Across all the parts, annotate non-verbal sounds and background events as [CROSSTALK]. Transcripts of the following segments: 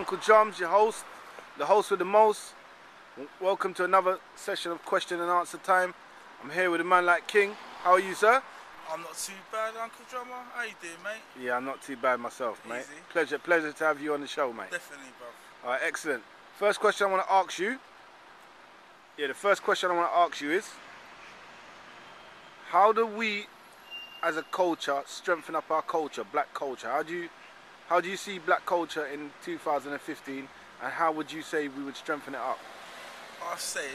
Uncle Drums, your host, the host with the most. Welcome to another session of question and answer time. I'm here with a man like King. How are you, sir? I'm not too bad, Uncle Drummer. How you doing, mate? Yeah, I'm not too bad myself, mate. Easy. Pleasure, pleasure to have you on the show, mate. Definitely, bruv. All right, excellent. First question I want to ask you. Yeah, the first question I want to ask you is, how do we, as a culture, strengthen up our culture, black culture? How do you, how do you see black culture in 2015, and how would you say we would strengthen it up? I say,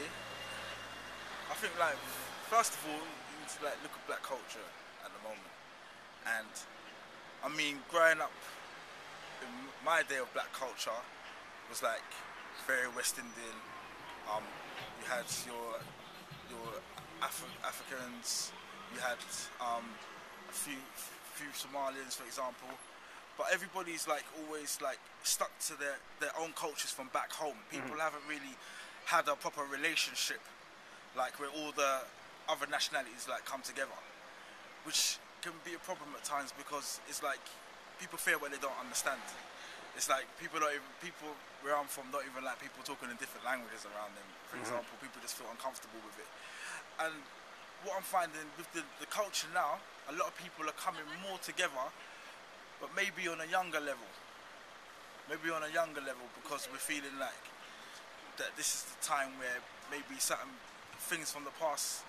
I think like first of all, you need to like look at black culture at the moment, and I mean, growing up in my day of black culture was like very West Indian. Um, you had your your Af- Africans, you had um, a few few Somalians, for example. But everybody's like always like stuck to their, their own cultures from back home. Mm-hmm. People haven't really had a proper relationship, like where all the other nationalities like come together, which can be a problem at times because it's like people fear what they don't understand. It's like people don't even people where I'm from don't even like people talking in different languages around them. For mm-hmm. example, people just feel uncomfortable with it. And what I'm finding with the, the culture now, a lot of people are coming more together, but maybe on a younger level. Maybe on a younger level because we're feeling like that this is the time where maybe certain things from the past,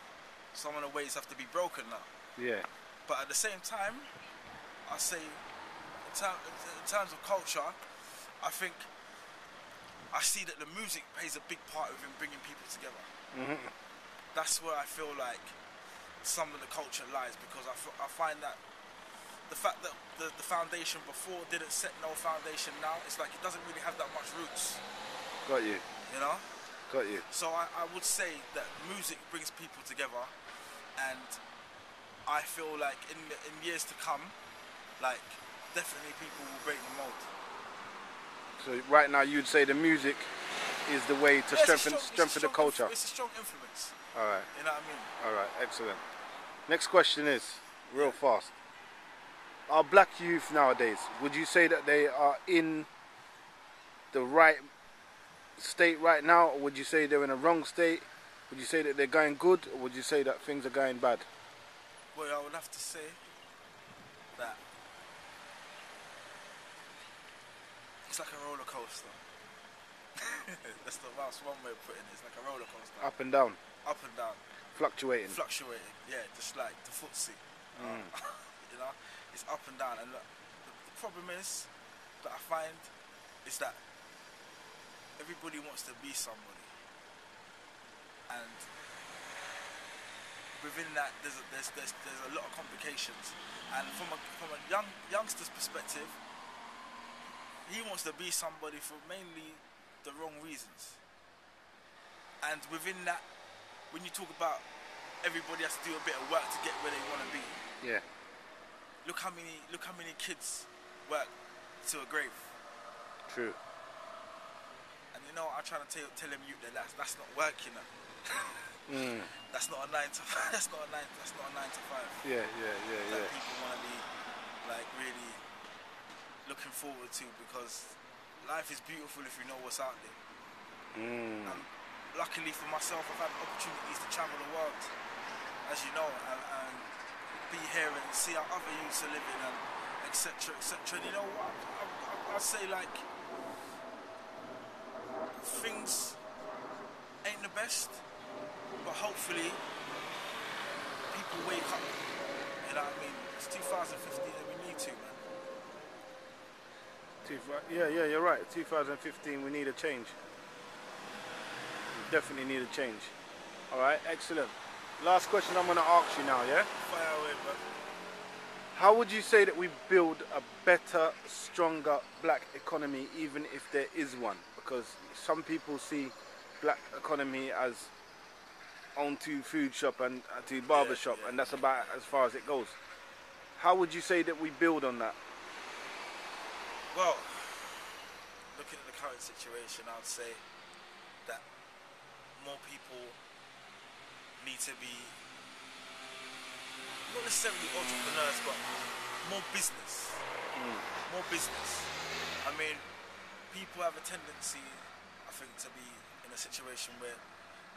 some of the ways have to be broken now. Yeah. But at the same time, I say, in, ter- in terms of culture, I think I see that the music plays a big part within bringing people together. Mm-hmm. That's where I feel like some of the culture lies because I, f- I find that the fact that the, the foundation before didn't set no foundation now, it's like it doesn't really have that much roots, Got you. you know? Got you. So I, I would say that music brings people together, and I feel like in in years to come, like definitely people will break the mold. So right now you'd say the music is the way to Yeah, strengthen strong- strengthen the culture. it's a strong influence. All right. You know what I mean? All right, excellent. Next question is real fast. Our black youth nowadays, would you say that they are in the right state right now, or would you say they're in a wrong state? Would you say that they're going good, or would you say that things are going bad? Well, I would have to say that it's like a roller coaster. [LAUGHS] that's the that's one way of putting it. It's like a roller coaster, Up and down, up and down. fluctuating. fluctuating. Yeah, just like the footsie. Uh, [LAUGHS] you know, it's up and down. And look, the, problem is that I find is that everybody wants to be somebody, and within that, there's a, there's, there's there's a lot of complications. And from a from a young youngster's perspective, he wants to be somebody for mainly the wrong reasons. And within that, when you talk about everybody has to do a bit of work to get where they want to be. Yeah, Look how many look how many kids work to a grave. true. And you know, I try to tell, tell them you that that's, that's not work, you know. [LAUGHS] Mm. That's not a nine to five. [LAUGHS] That's not a nine. That's not a nine to five. Yeah, yeah, yeah, That yeah. people want to be like really looking forward to because life is beautiful if you know what's out there. Mm. And luckily for myself, I've had opportunities to travel the world, as you know, and, and be here and see how other youths are living and etc. etc. And you know what? I, I, I'd say like things ain't the best, but hopefully people wake up. You know what I mean? It's 2015 and we need to, man. Yeah, yeah, you're right. 2015, we need a change. We definitely need a change. All right, excellent. Last question I'm going to ask you now, yeah? Fire away, bro. How would you say that we build a better, stronger black economy, even if there is one? Because some people see black economy as own to food shop and uh, to barber Yeah, shop, yeah. and that's about as far as it goes. How would you say that we build on that? Well, looking at the current situation, I'd say that more people need to be not necessarily entrepreneurs, but more business. Hmm. More business. I mean, people have a tendency, I think, to be in a situation where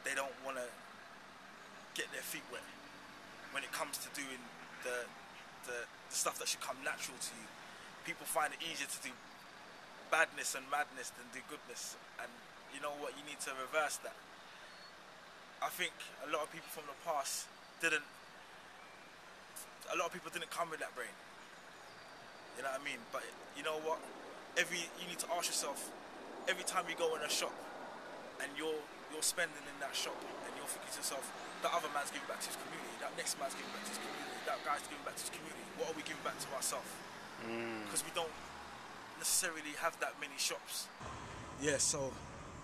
they don't want to get their feet wet when it comes to doing the, the the stuff that should come natural to you. People find it easier to do badness and madness than do goodness, and you know what? You need to reverse that. I think a lot of people from the past didn't. A lot of people didn't come with that brain. You know what I mean? But you know what? Every you need to ask yourself every time you go in a shop and you're you're spending in that shop and you're thinking to yourself, that other man's giving back to his community, that next man's giving back to his community, that guy's giving back to his community. What are we giving back to ourselves? Mm. Because we don't necessarily have that many shops. Yeah, so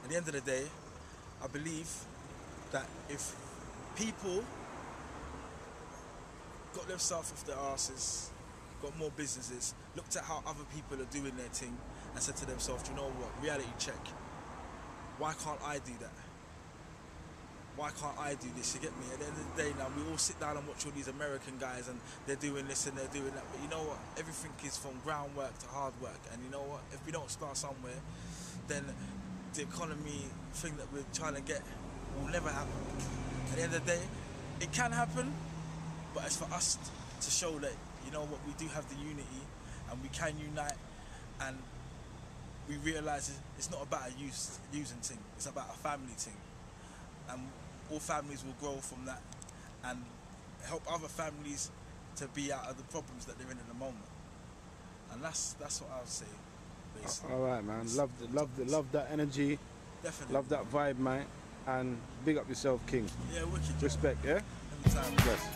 at the end of the day, I believe that if people got themselves off their asses, got more businesses, looked at how other people are doing their thing, and said to themselves, you know what, reality check. Why can't I do that? Why can't I do this? You get me? At the end of the day, now we all sit down and watch all these American guys, and they're doing this and they're doing that. But you know what? Everything is from groundwork to hard work. And you know what? If we don't start somewhere, then the economy thing that we're trying to get will never happen. At the end of the day, it can happen, but it's for us to show that you know what we do have the unity and we can unite and we realise it's not about a use, using thing it's about a family thing and all families will grow from that and help other families to be out of the problems that they're in at the moment and that's that's what I would say basically All right, man. Love the, love the, love that energy. definitely Love that vibe, mate. And big up yourself, King. yeah wicked Respect, yeah. every time Yes.